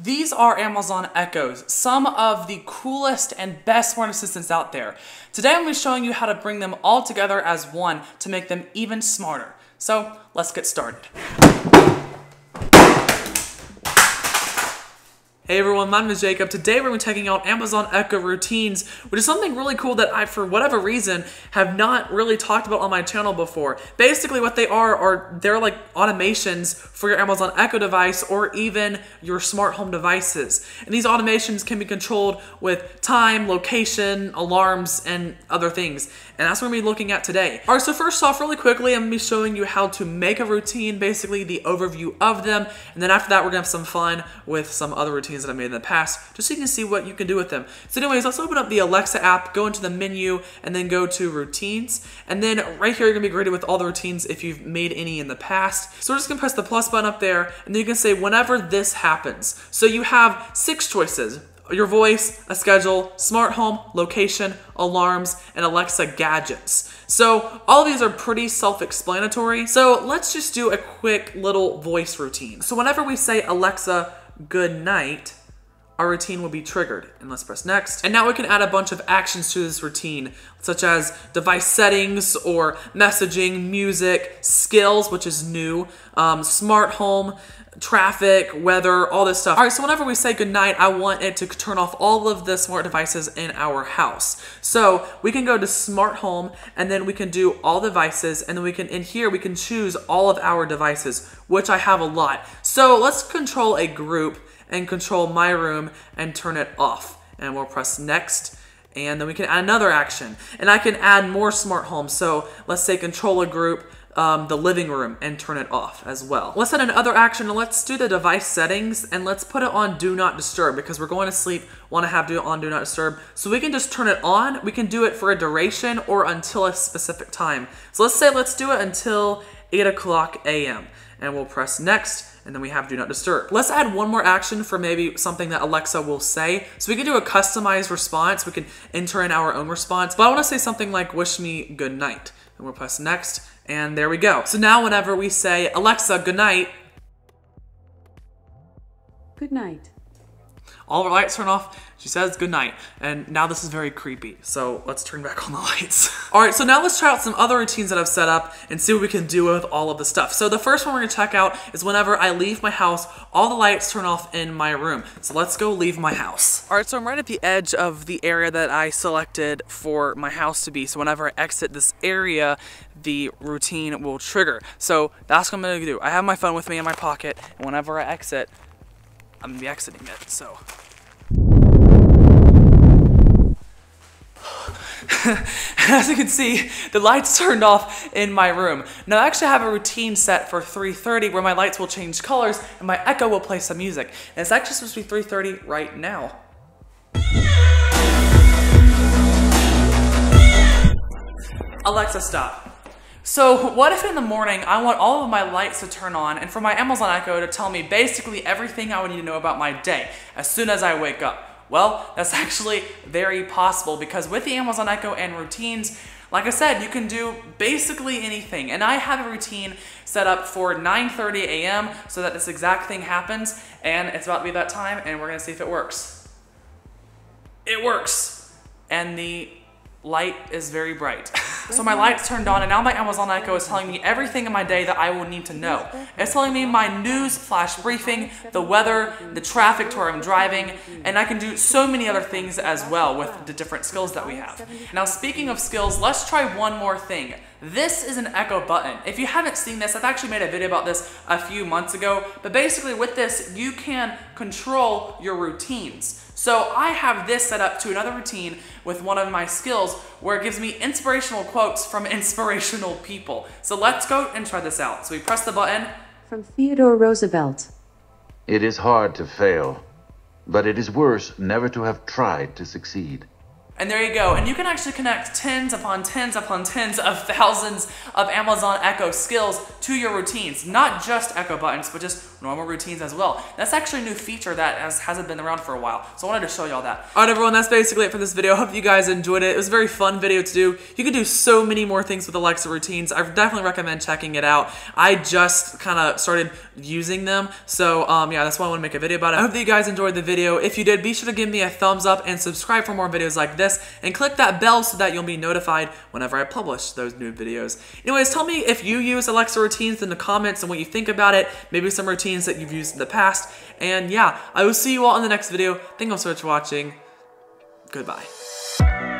These are Amazon Echoes, some of the coolest and best smart assistants out there. Today I'm going to be showing you how to bring them all together as one to make them even smarter. So let's get started. Hey everyone, my name is Jacob. Today we're going to be checking out Amazon Echo Routines, which is something really cool that I, for whatever reason, have not really talked about on my channel before. Basically what they are, are they're like automations for your Amazon Echo device or even your smart home devices. And these automations can be controlled with time, location, alarms, and other things. And that's what we're going to be looking at today. Alright, so first off, really quickly, I'm going to be showing you how to make a routine, basically the overview of them. And then after that, we're going to have some fun with some other routines that I made in the past, just so you can see what you can do with them. So anyways, let's open up the Alexa app, go into the menu, and then go to routines. And then right here, you're gonna be greeted with all the routines if you've made any in the past. So we're just gonna press the plus button up there, and then you can say whenever this happens. So you have six choices your voice, a schedule, smart home, location, alarms, and Alexa gadgets. So all these are pretty self-explanatory. So let's just do a quick little voice routine. So whenever we say Alexa, good night, our routine will be triggered. And let's press next. And now we can add a bunch of actions to this routine, such as device settings or messaging, music, skills, which is new, um, smart home, traffic, weather, all this stuff. All right, so whenever we say goodnight, I want it to turn off all of the smart devices in our house. So we can go to smart home and then we can do all devices and then we can, in here, we can choose all of our devices, which I have a lot. So let's control a group and control my room and turn it off. And we'll press next and then we can add another action. And I can add more smart homes. So let's say control a group, um, the living room and turn it off as well. Let's add another action and let's do the device settings and let's put it on do not disturb because we're going to sleep, want to have do on do not disturb. So we can just turn it on. We can do it for a duration or until a specific time. So let's say let's do it until 8 o'clock a.m. and we'll press next and then we have do not disturb. Let's add one more action for maybe something that Alexa will say. So we can do a customized response. We can enter in our own response, but I wanna say something like wish me good night. And we'll press next, and there we go. So now whenever we say, Alexa, good night. Good night. All the lights turn off. She says good night. And now this is very creepy. So let's turn back on the lights. all right, so now let's try out some other routines that I've set up and see what we can do with all of the stuff. So the first one we're gonna check out is whenever I leave my house, all the lights turn off in my room. So let's go leave my house. All right, so I'm right at the edge of the area that I selected for my house to be. So whenever I exit this area, the routine will trigger. So that's what I'm gonna do. I have my phone with me in my pocket, and whenever I exit, I'm gonna be exiting it, so. As you can see, the lights turned off in my room. Now I actually have a routine set for 3.30 where my lights will change colors and my Echo will play some music. And it's actually supposed to be 3.30 right now. Alexa, stop. So what if in the morning I want all of my lights to turn on and for my Amazon Echo to tell me basically everything I would need to know about my day as soon as I wake up? Well, that's actually very possible because with the Amazon Echo and routines, like I said, you can do basically anything. And I have a routine set up for 9.30 a.m. so that this exact thing happens and it's about to be that time and we're gonna see if it works. It works. And the light is very bright. so my light's turned on and now my Amazon Echo is telling me everything in my day that I will need to know. It's telling me my news, flash briefing, the weather, the traffic to where I'm driving, and I can do so many other things as well with the different skills that we have. Now speaking of skills, let's try one more thing. This is an echo button. If you haven't seen this, I've actually made a video about this a few months ago, but basically with this, you can control your routines. So I have this set up to another routine with one of my skills where it gives me inspirational quotes from inspirational people. So let's go and try this out. So we press the button. From Theodore Roosevelt. It is hard to fail, but it is worse never to have tried to succeed. And there you go. And you can actually connect tens upon tens upon tens of thousands of Amazon Echo skills to your routines. Not just Echo buttons, but just normal routines as well. That's actually a new feature that has, hasn't been around for a while. So I wanted to show y'all that. All right, everyone, that's basically it for this video. Hope you guys enjoyed it. It was a very fun video to do. You can do so many more things with Alexa routines. I definitely recommend checking it out. I just kind of started using them. So um, yeah, that's why I want to make a video about it. I hope that you guys enjoyed the video. If you did, be sure to give me a thumbs up and subscribe for more videos like this and click that bell so that you'll be notified whenever I publish those new videos. Anyways, tell me if you use Alexa routines in the comments and what you think about it, maybe some routines that you've used in the past. And yeah, I will see you all in the next video. Thank you so much for watching. Goodbye.